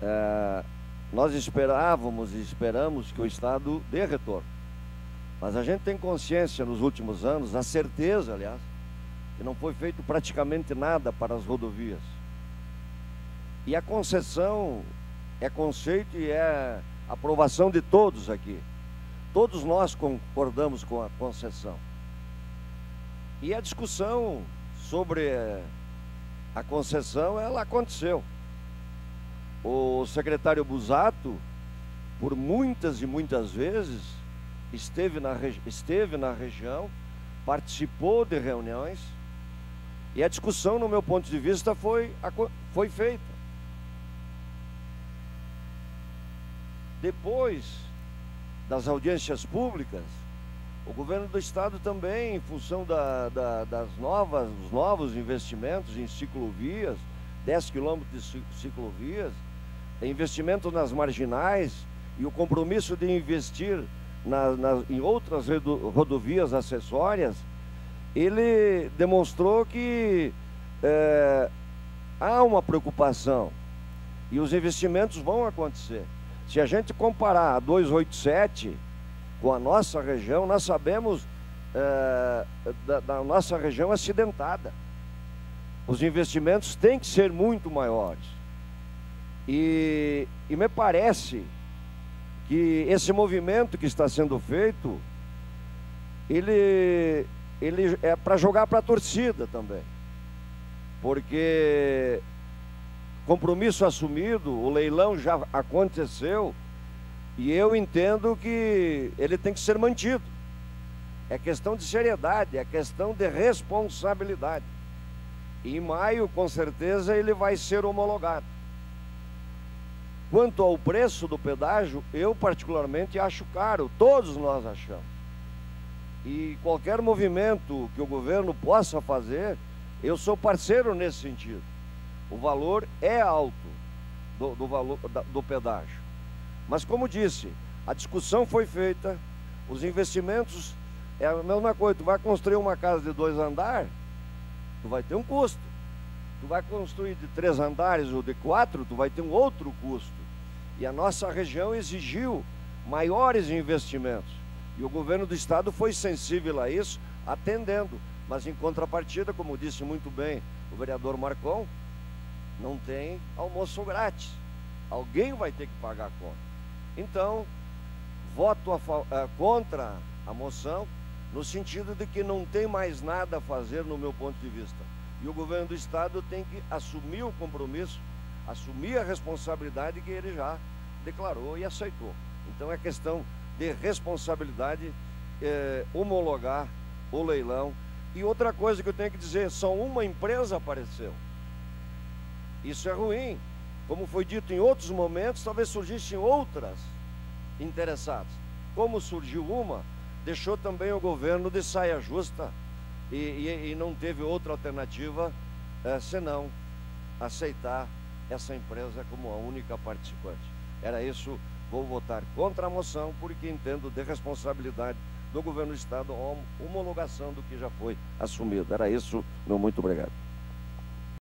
É, nós esperávamos e esperamos que o Estado dê retorno. Mas a gente tem consciência nos últimos anos, a certeza, aliás, que não foi feito praticamente nada para as rodovias. E a concessão é conceito e é aprovação de todos aqui. Todos nós concordamos com a concessão. E a discussão sobre a concessão, ela aconteceu. O secretário Busato, por muitas e muitas vezes, esteve na, esteve na região, participou de reuniões, e a discussão, no meu ponto de vista, foi, foi feita. Depois das audiências públicas, o governo do estado também, em função da, da, das novas, dos novos investimentos em ciclovias, 10 quilômetros de ciclovias, investimento nas marginais e o compromisso de investir na, na, em outras rodovias acessórias, ele demonstrou que é, há uma preocupação e os investimentos vão acontecer. Se a gente comparar a 287 com a nossa região, nós sabemos é, da, da nossa região acidentada. Os investimentos têm que ser muito maiores. E, e me parece que esse movimento que está sendo feito, ele, ele é para jogar para a torcida também. Porque compromisso assumido, o leilão já aconteceu, e eu entendo que ele tem que ser mantido. É questão de seriedade, é questão de responsabilidade. Em maio, com certeza, ele vai ser homologado. Quanto ao preço do pedágio, eu particularmente acho caro, todos nós achamos. E qualquer movimento que o governo possa fazer, eu sou parceiro nesse sentido. O valor é alto do, do valor do pedágio. Mas como disse, a discussão foi feita, os investimentos é a mesma coisa, tu vai construir uma casa de dois andares, tu vai ter um custo. Tu vai construir de três andares ou de quatro, tu vai ter um outro custo. E a nossa região exigiu maiores investimentos. E o governo do estado foi sensível a isso, atendendo. Mas em contrapartida, como disse muito bem o vereador Marcon, não tem almoço grátis. Alguém vai ter que pagar a conta. Então, voto a, uh, contra a moção, no sentido de que não tem mais nada a fazer no meu ponto de vista. E o governo do estado tem que assumir o compromisso, assumir a responsabilidade que ele já declarou e aceitou. Então é questão de responsabilidade eh, homologar o leilão. E outra coisa que eu tenho que dizer, só uma empresa apareceu. Isso é ruim, como foi dito em outros momentos, talvez surgissem outras interessadas. Como surgiu uma, deixou também o governo de saia justa e, e, e não teve outra alternativa é, senão aceitar essa empresa como a única participante. Era isso, vou votar contra a moção, porque entendo de responsabilidade do governo do Estado a homologação do que já foi assumido. Era isso, meu muito obrigado.